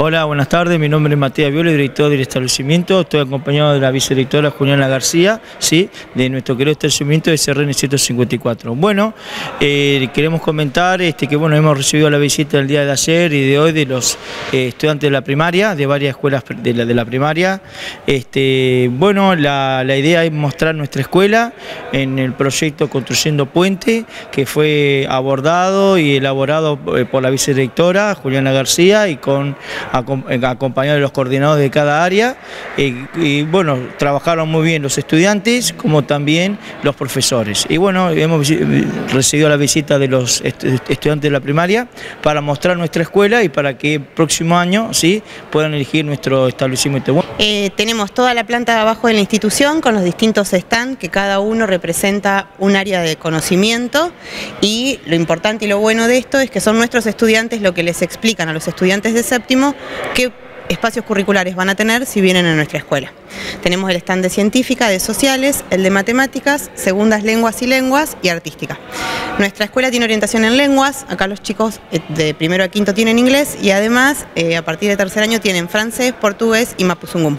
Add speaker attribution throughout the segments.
Speaker 1: Hola, buenas tardes. Mi nombre es Matías Viola, director del establecimiento. Estoy acompañado de la vicedirectora Juliana García, ¿sí? de nuestro querido establecimiento de CRN 154. Bueno, eh, queremos comentar este, que bueno, hemos recibido la visita el día de ayer y de hoy de los eh, estudiantes de la primaria, de varias escuelas de la, de la primaria. Este, bueno, la, la idea es mostrar nuestra escuela en el proyecto Construyendo Puente, que fue abordado y elaborado eh, por la vicedirectora Juliana García y con eh, acompañado de los coordinadores de cada área. y bueno, trabajaron muy bien los estudiantes como también los profesores. Y bueno, hemos recibido la visita de los estudiantes de la primaria para mostrar nuestra escuela y para que el próximo año ¿sí? puedan elegir nuestro establecimiento.
Speaker 2: Eh, tenemos toda la planta de abajo de la institución con los distintos stands que cada uno representa un área de conocimiento y lo importante y lo bueno de esto es que son nuestros estudiantes lo que les explican a los estudiantes de séptimo qué espacios curriculares van a tener si vienen a nuestra escuela. Tenemos el stand de científica, de sociales, el de matemáticas, segundas lenguas y lenguas y artística. Nuestra escuela tiene orientación en lenguas, acá los chicos eh, de primero a quinto tienen inglés y además eh, a partir de tercer año tienen francés, portugués y mapuzungum.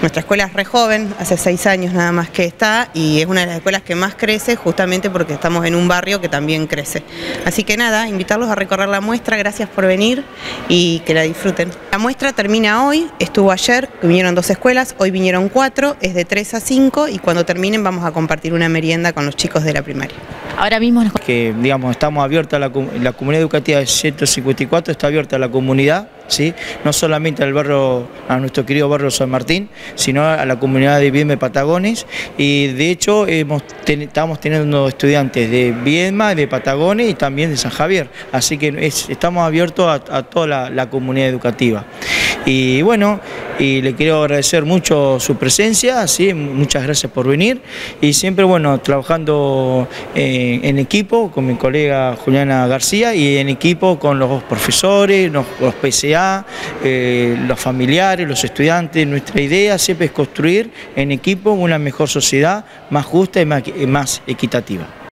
Speaker 2: Nuestra escuela es re joven, hace seis años nada más que está y es una de las escuelas que más crece justamente porque estamos en un barrio que también crece. Así que nada, invitarlos a recorrer la muestra, gracias por venir y que la disfruten. La muestra termina hoy, estuvo ayer, vinieron dos escuelas, hoy vinieron cuatro, es de 3 a 5 y cuando terminen vamos a compartir una merienda con los chicos de la primaria.
Speaker 1: Ahora mismo que digamos estamos abiertos a la, la comunidad educativa de 154 está abierta a la comunidad ¿sí? no solamente al barrio, a nuestro querido barrio San Martín, sino a la comunidad de Viedma y Patagones. Y de hecho hemos, estamos teniendo estudiantes de Viedma, de Patagones y también de San Javier. Así que estamos abiertos a, toda la comunidad educativa. Y bueno, y le quiero agradecer mucho su presencia, ¿sí? muchas gracias por venir y siempre bueno, trabajando eh, en equipo con mi colega Juliana García y en equipo con los profesores, los, PCA, eh, los familiares, los estudiantes. Nuestra idea siempre es construir en equipo una mejor sociedad más justa y más equitativa.